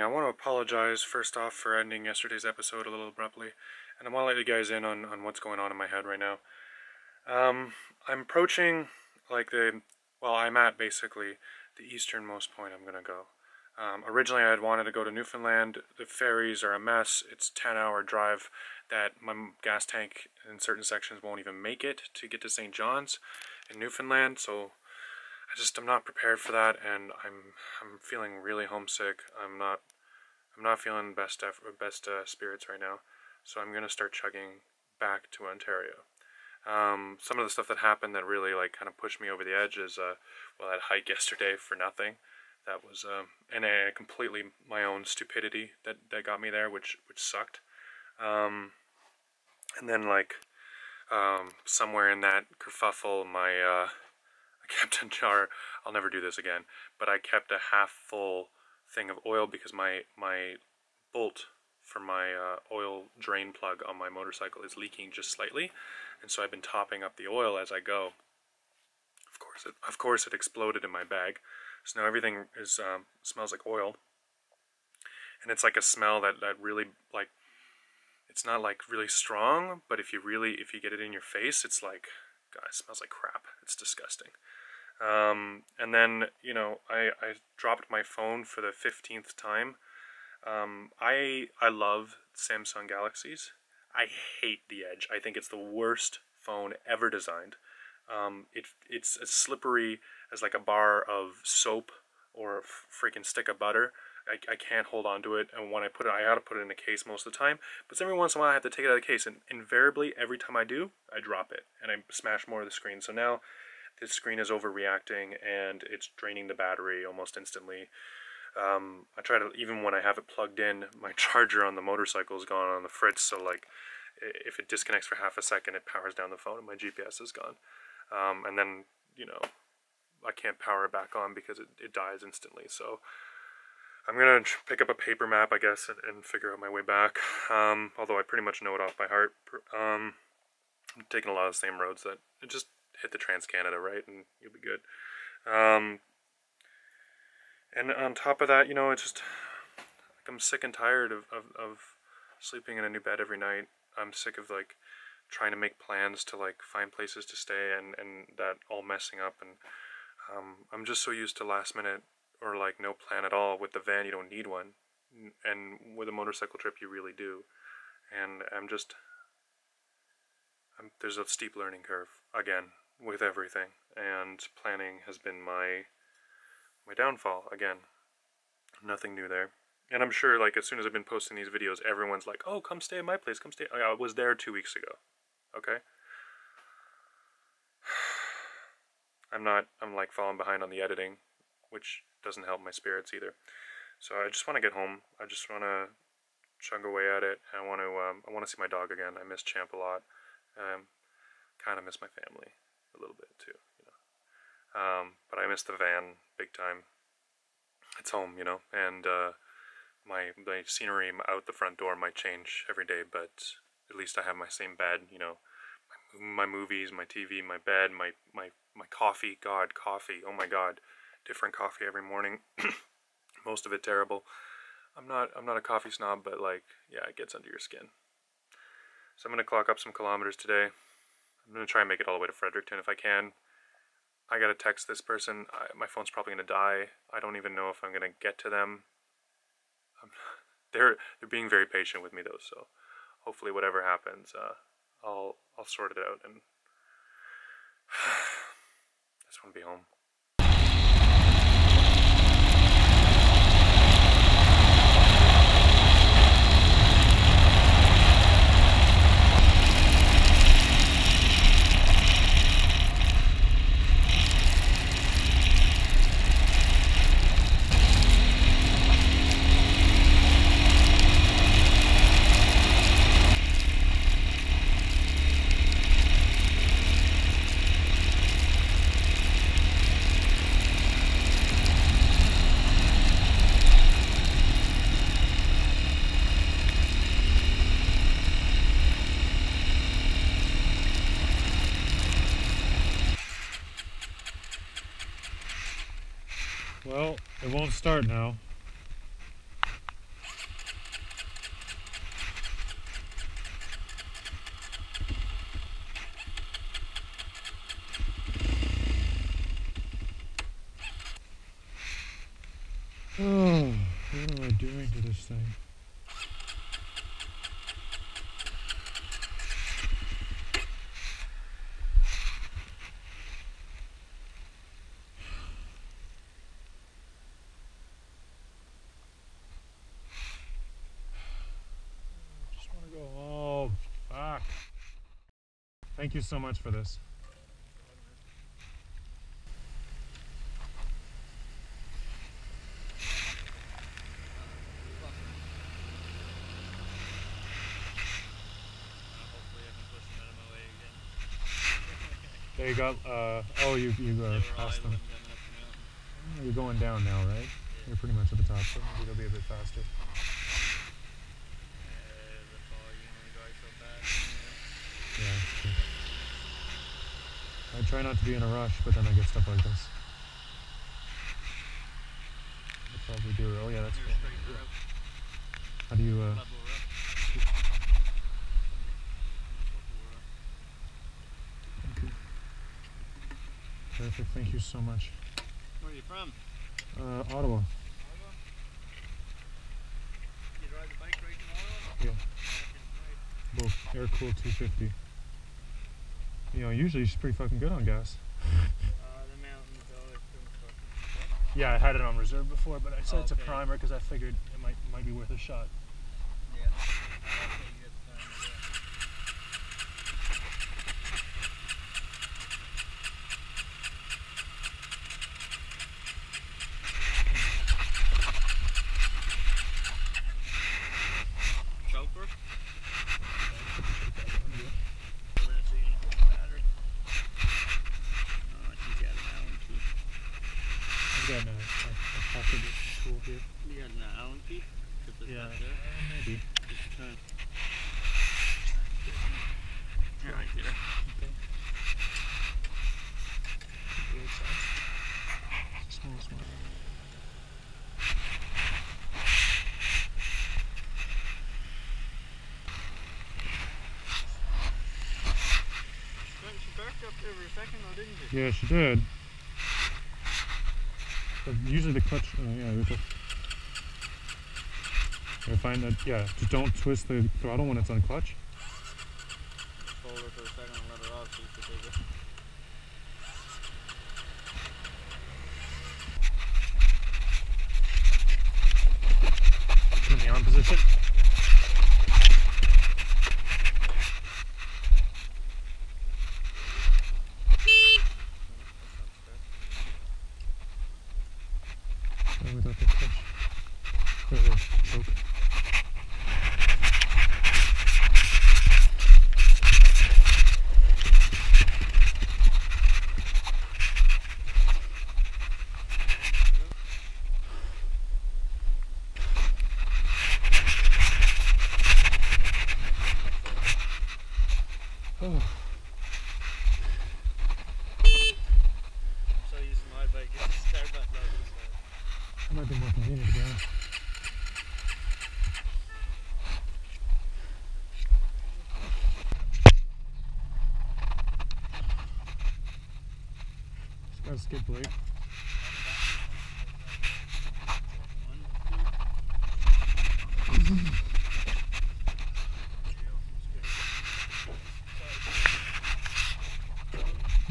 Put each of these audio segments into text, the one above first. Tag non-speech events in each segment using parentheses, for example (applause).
I want to apologize first off for ending yesterday's episode a little abruptly, and I want to let you guys in on, on what's going on in my head right now. Um, I'm approaching like the, well, I'm at basically the easternmost point I'm going to go. Um, originally, I had wanted to go to Newfoundland. The ferries are a mess. It's 10 hour drive that my gas tank in certain sections won't even make it to get to St. John's in Newfoundland. So I just I'm not prepared for that, and I'm I'm feeling really homesick. I'm not I'm not feeling best best uh, spirits right now, so I'm gonna start chugging back to Ontario. Um, some of the stuff that happened that really like kind of pushed me over the edge is uh, well that hike (laughs) yesterday for nothing. That was um, and a completely my own stupidity that that got me there, which which sucked. Um, and then like um, somewhere in that kerfuffle, my uh, kept a jar. I'll never do this again. But I kept a half full thing of oil because my my bolt for my uh, oil drain plug on my motorcycle is leaking just slightly, and so I've been topping up the oil as I go. Of course, it, of course, it exploded in my bag, so now everything is um, smells like oil, and it's like a smell that that really like. It's not like really strong, but if you really if you get it in your face, it's like God, it smells like crap. It's disgusting. Um, and then, you know, I, I dropped my phone for the 15th time. Um, I, I love Samsung Galaxies. I hate the Edge. I think it's the worst phone ever designed. Um, it, it's as slippery as like a bar of soap or a freaking stick of butter. I, I can't hold on to it, and when I put it, I to put it in a case most of the time. But every once in a while, I have to take it out of the case, and invariably, every time I do, I drop it and I smash more of the screen. So now this screen is overreacting and it's draining the battery almost instantly. Um, I try to, even when I have it plugged in, my (laughs) charger on the motorcycle is gone on the fritz, so like if it disconnects for half a second, it powers down the phone and my GPS is gone. Um, and then, you know, I can't power it back on because it, it dies instantly. So I'm to pick up a paper map, I guess, and, and figure out my way back. Um, although I pretty much know it off by heart. Um, I'm taking a lot of the same roads that just hit the Trans Canada, right, and you'll be good. Um, and on top of that, you know, it's just like I'm sick and tired of, of, of sleeping in a new bed every night. I'm sick of like trying to make plans to like find places to stay and, and that all messing up and um, I'm just so used to last minute or like no plan at all with the van you don't need one and with a motorcycle trip you really do and I'm just I'm, there's a steep learning curve again with everything, and planning has been my my downfall again. Nothing new there. And I'm sure, like, as soon as I've been posting these videos, everyone's like, oh, come stay at my place, come stay. I was there two weeks ago. Okay? (sighs) I'm not, I'm like falling behind on the editing, which doesn't help my spirits either. So I just want to get home. I just want to chug away at it. I want to, um, I want to see my dog again. I miss Champ a lot. Um, kind of miss my family a little bit too, you know. Um, but I miss the van big time. It's home, you know, and uh, my my scenery out the front door might change every day, but at least I have my same bed, you know, my, my movies, my TV, my bed, my my my coffee. God, coffee. Oh my God, different coffee every morning. (coughs) Most of it terrible. I'm not I'm not a coffee snob, but like yeah, it gets under your skin. So I'm gonna clock up some kilometers today. I'm to try and make it all the way to Fredericton if I can. I got to text this person. I, my phone's probably to die. I don't even know if I'm to get to them. Um, (laughs) they're they're being very patient with me though, so hopefully whatever happens, uh, I'll I'll sort it out and (sighs) I just want to be home. Well, it won't start now. (sighs) Oh, what am I doing to this thing? Thank you so much for this. They got, uh, oh, you, you uh, passed them. You're going down now, right? You're pretty much at the top, so maybe they'll be a bit faster. Yeah, it's true. I try not to be in a rush, but then I get stuff like this. I'll probably do it. Oh yeah, that's cool. How do you, uh. Perfect, thank you so much. Where are you from? Uh, Ottawa. You ride the bike right in Ottawa? Yeah. Both air cooled 250. You know, usually she's pretty fucking good on gas. Uh, the mountains always been fucking. Yeah, I had it on reserve before, but I set it to Okay. primer because I figured it might might be worth a shot. Yeah. Okay, good time to go. Chauffeur? Well, that's a uniform battery. Oh, she's got an Allen key. I've got a, a, a pocket tool here. You got an Allen key? 'Cause it's Yeah, not there. Uh, maybe. Just. Right there. Okay. Really soft. Small, small. Went- She backed up there for a second though, didn't she? Yeah, she did. Usually the clutch, uh, yeah, with the, I find that, yeah, just don't twist the throttle when it's on clutch. Hold her for a second and let her off so you could take it. in the arm position. Oh, without the clutch. Or the choke. Oh, I'm so used to my bike, it's just start button on this side. that might be more convenient to be honest. A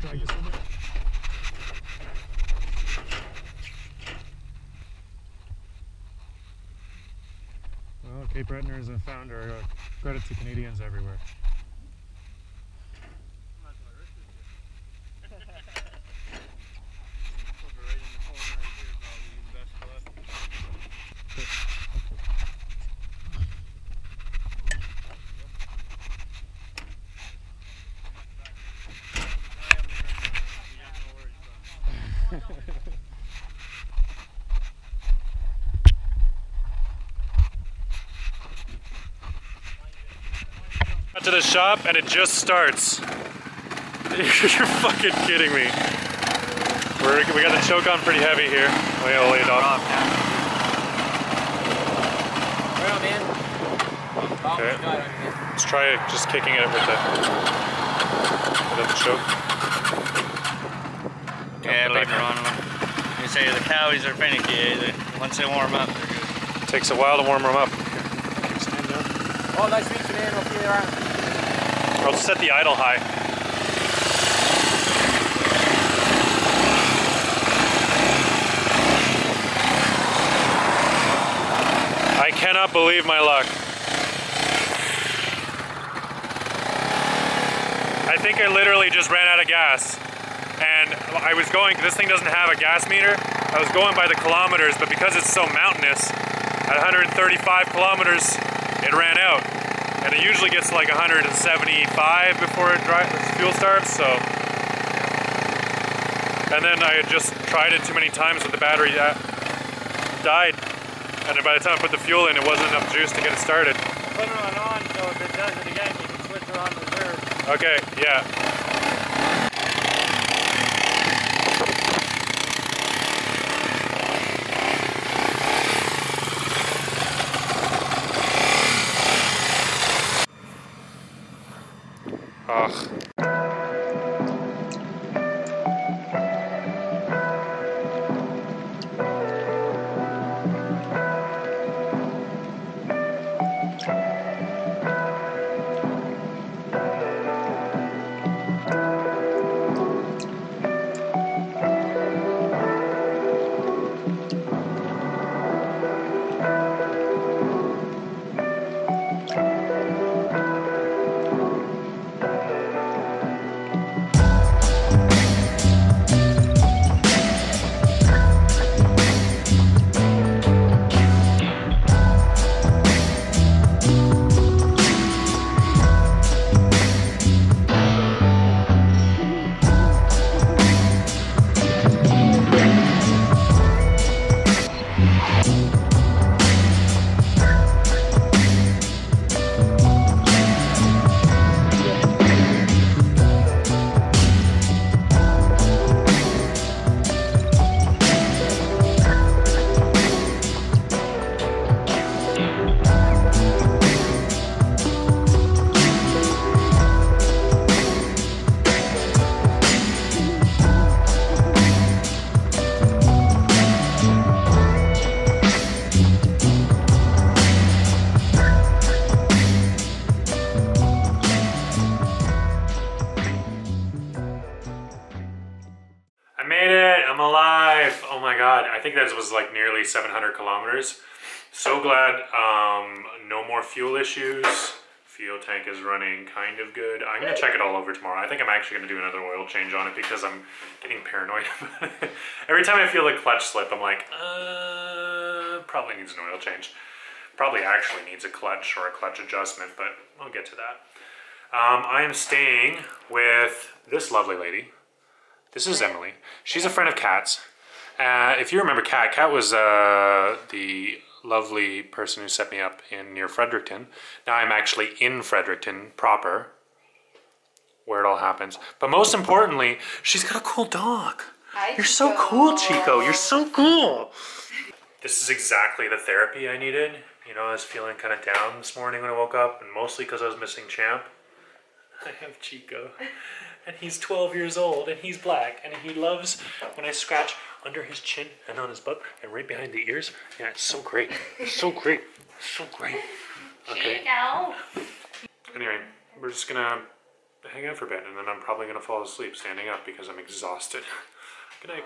Drag this in. Well, Cape Bretoners and founder uh, credit to Canadians everywhere. That's my wrist is good. Put it right in the corner right here, probably the best color. I am the granddaughter, you have no worries about it. Got to the shop and it just starts. (laughs) You're fucking kidding me. We're, we got the choke on pretty heavy here. Oh yeah, I'll lay it off. Well, man. Oh Okay. my god, I missed Let's try just kicking it with the, with the choke. Yeah, Don't later back on. They say the cowies are finicky. eh? They, once they warm up, they're good. Takes a while to warm them up. Oh, nice to meet you, man. I'll see you around. I'll set the idle high. I cannot believe my luck. I think I literally just ran out of gas. And I was going, this thing doesn't have a gas meter. I was going by the kilometers, but because it's so mountainous, at 135 kilometers, it ran out. And it usually gets like 175 before it dry, fuel starts, so. And then I had just tried it too many times with the battery that died. And then by the time I put the fuel in, it wasn't enough juice to get it started. Put it on on, so if it does it again, you can switch it on reserve. Okay, yeah. Chao. I'm alive! Oh my god, I think that was like nearly 700 kilometers. So glad. Um, no more fuel issues. Fuel tank is running kind of good. I'm gonna check it all over tomorrow. I think I'm actually gonna do another oil change on it because I'm getting paranoid. (laughs) Every time I feel the clutch slip, I'm like, uh, probably needs an oil change. Probably actually needs a clutch or a clutch adjustment, but I'll get to that. Um, I am staying with this lovely lady. This is Emily. She's a friend of Kat's. Uh, if you remember Kat, Kat was uh, the lovely person who set me up in near Fredericton. Now I'm actually in Fredericton proper, where it all happens. But most importantly, she's got a cool dog. Hi, You're so cool, Chico. You're so cool. This is exactly the therapy I needed. You know, I was feeling kind of down this morning when I woke up, and mostly because I was missing Champ. (laughs) I have Chico, and he's 12 years old, and he's black, and he loves when I scratch under his chin and on his butt and right behind the ears. Yeah, it's so great. It's so great. It's so great. Okay. Anyway, we're just gonna hang out for a bit, and then I'm probably gonna fall asleep standing up because I'm exhausted. (laughs) Good night.